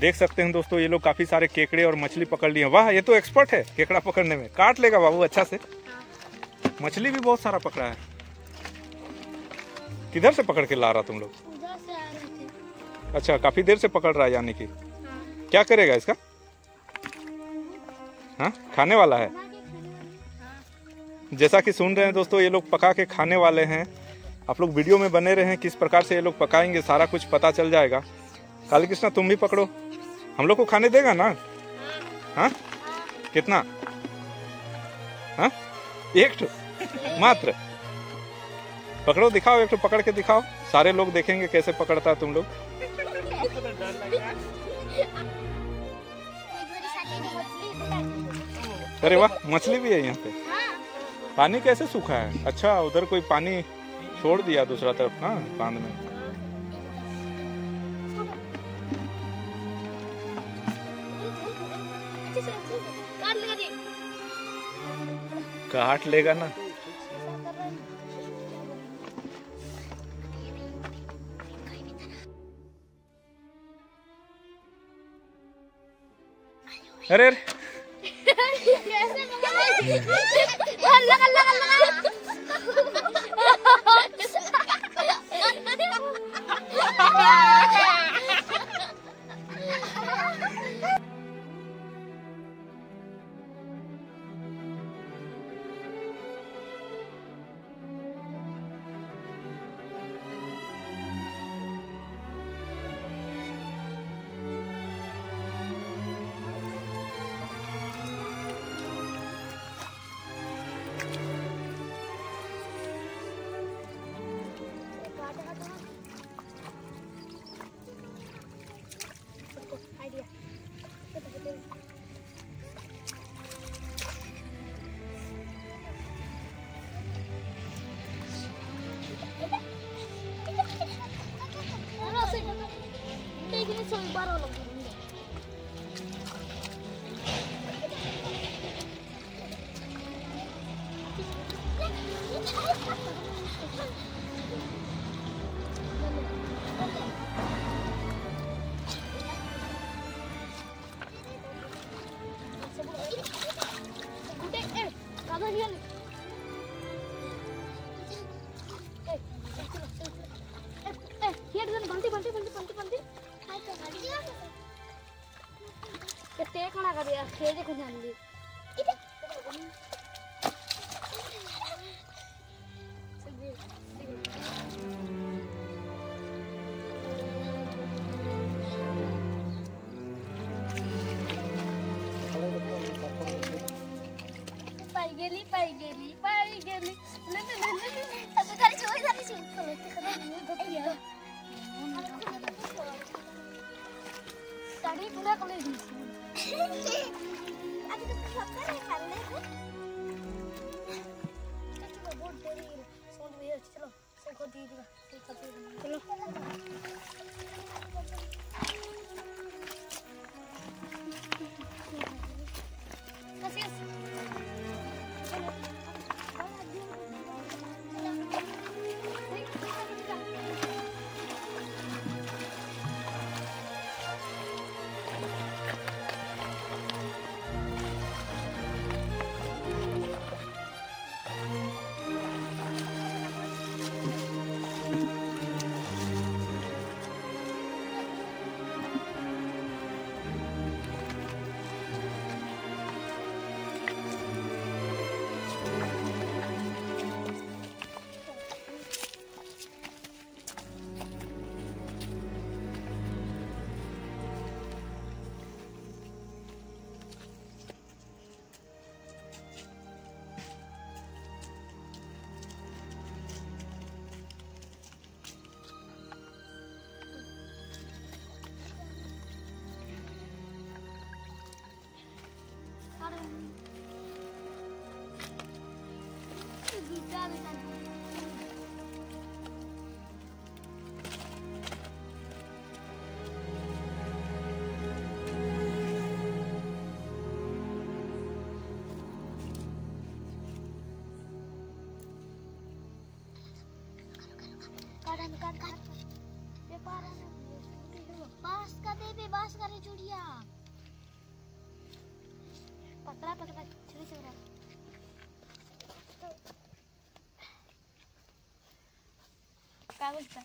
देख सकते हैं दोस्तों ये लोग काफ़ी सारे केकड़े और मछली पकड़ लिए वाह ये तो एक्सपर्ट है केकड़ा पकड़ने में। काट लेगा बाबू अच्छा से। मछली भी बहुत सारा पकड़ा है। किधर से पकड़ के ला रहा तुम लोग? उधर से आ रहे थे। अच्छा काफ़ी देर से पकड़ रहा है यानी कि। क्या करेगा इसका? हाँ खाने वाला है? खाने वाले हाँ? जैसा कि सुन रहे हैं दोस्तों ये लोग पका के खाने वाले हैं। आप लोग वीडियो में बने रहे हैं किस प्रकार से ये लोग पकाएँगे सारा कुछ पता चल जाएगा। काली कृष्णा तुम भी पकड़ो। हम लोग को खाने देगा ना? हाँ। कितना? हाँ? एक ठो? मात्र? पकड़ो दिखाओ एक ठो पकड़ के दिखाओ। सारे लोग देखेंगे कैसे पकड़ता है तुम लोग। अरे वाह मछली भी है यहाँ पे। पानी कैसे सूखा है? अच्छा उधर कोई पानी छोड़ दिया दूसरा तरफ़ ना बाँध में। काट लेगा ना? अरे अरे। all of you. kali ya, kete kena nih. Itu. पाई गेली पाई गेली पाई गेली Gracias. काट काट काट बे पास पास का दे बे पास का रे चूड़िया। पकड़ा पकड़ा चले चल रहा कागज़ पर।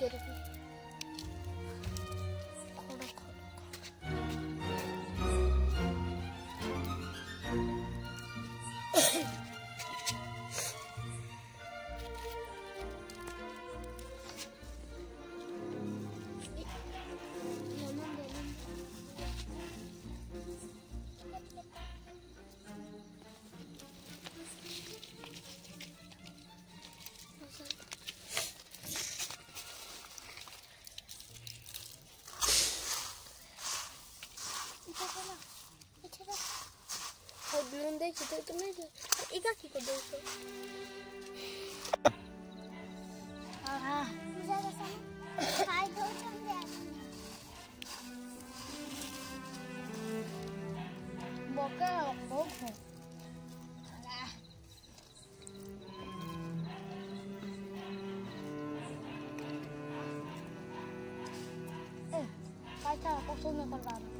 görüşürüz. dentro, dentro mesmo. E daqui que eu deixo? Ah. Sai do outro lado. Boca, boca. Vai estar, posso não acordar.